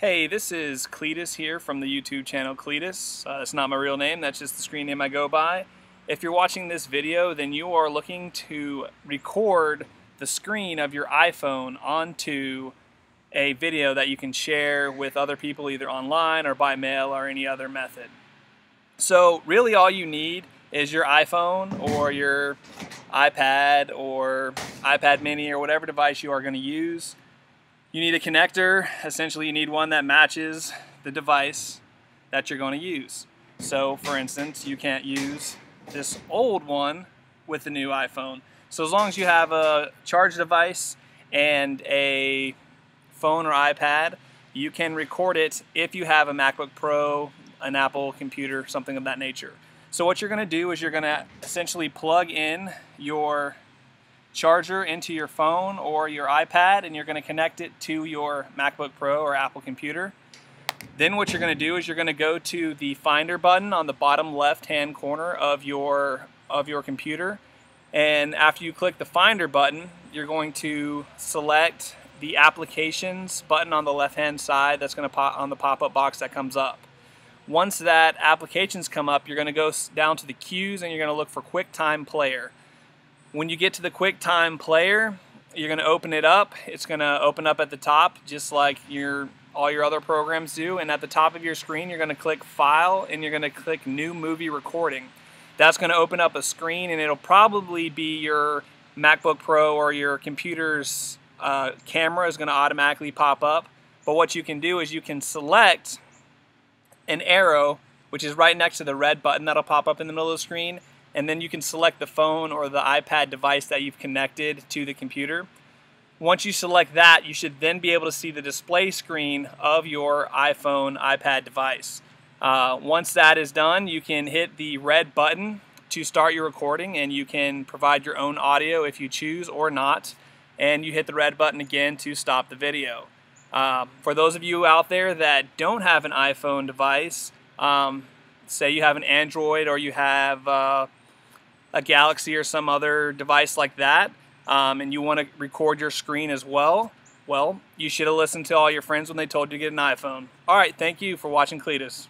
Hey, this is Kletus here from the YouTube channel Kletus. Uh, it's not my real name, that's just the screen name I go by. If you're watching this video, then you are looking to record the screen of your iPhone onto a video that you can share with other people either online or by mail or any other method. So really all you need is your iPhone or your iPad or iPad mini or whatever device you are going to use you need a connector. Essentially, you need one that matches the device that you're going to use. So, for instance, you can't use this old one with the new iPhone. So as long as you have a charge device and a phone or iPad, you can record it if you have a MacBook Pro, an Apple computer, something of that nature. So what you're going to do is you're going to essentially plug in your charger into your phone or your iPad and you're going to connect it to your MacBook Pro or Apple computer. Then what you're going to do is you're going to go to the Finder button on the bottom left hand corner of your of your computer and after you click the Finder button you're going to select the Applications button on the left hand side that's going to pop on the pop-up box that comes up. Once that Applications come up you're going to go down to the Queues and you're going to look for QuickTime Player. When you get to the QuickTime player, you're going to open it up. It's going to open up at the top just like your all your other programs do. And at the top of your screen, you're going to click File and you're going to click New Movie Recording. That's going to open up a screen and it'll probably be your MacBook Pro or your computer's uh, camera is going to automatically pop up. But what you can do is you can select an arrow, which is right next to the red button that'll pop up in the middle of the screen, and then you can select the phone or the iPad device that you've connected to the computer. Once you select that, you should then be able to see the display screen of your iPhone, iPad device. Uh, once that is done, you can hit the red button to start your recording and you can provide your own audio if you choose or not. And you hit the red button again to stop the video. Uh, for those of you out there that don't have an iPhone device, um, say you have an Android or you have uh, a Galaxy or some other device like that, um, and you want to record your screen as well, well, you should have listened to all your friends when they told you to get an iPhone. All right, thank you for watching Kletus.